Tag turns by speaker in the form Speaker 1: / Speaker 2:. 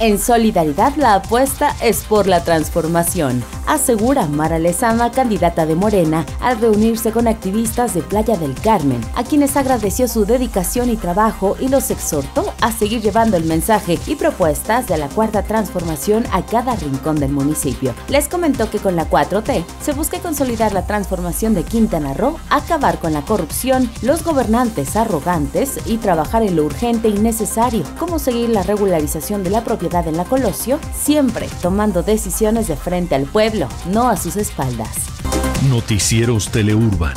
Speaker 1: En solidaridad, la apuesta es por la transformación, asegura Mara Lezama, candidata de Morena, al reunirse con activistas de Playa del Carmen, a quienes agradeció su dedicación y trabajo y los exhortó a seguir llevando el mensaje y propuestas de la cuarta transformación a cada rincón del municipio. Les comentó que con la 4T se busca consolidar la transformación de Quintana Roo, acabar con la corrupción, los gobernantes arrogantes y trabajar en lo urgente y necesario, como seguir la regularización de la propiedad en la Colosio, siempre tomando decisiones de frente al pueblo, no a sus espaldas.
Speaker 2: Noticieros Teleurban.